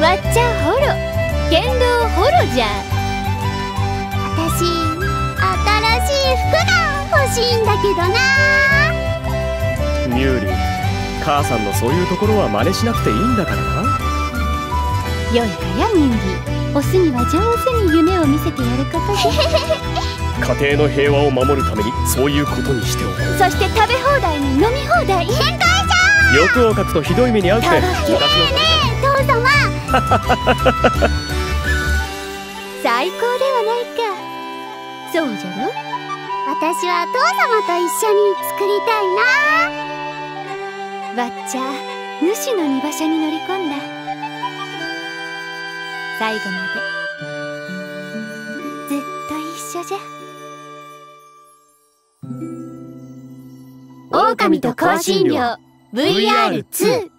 わっちゃホロ。剣道ホロじゃ。私新しい服が欲しいんだけどな。ミューリ母さんのそういうところは真似しなくていいんだからな。よいかやミューリオスには上手に夢を見せてやることで 家庭の平和を守るためにそういうことにしておくそして食べ放題に飲み放題。変態欲をかくとひどい目に遭うって。昔のねえ父様最高ではないか。そうじゃろ？私は父様と一緒に作りたいな。わっちゃ主の荷馬車に乗り込んだ。最後まで。ずっと一緒じゃ。狼と香辛料。VR2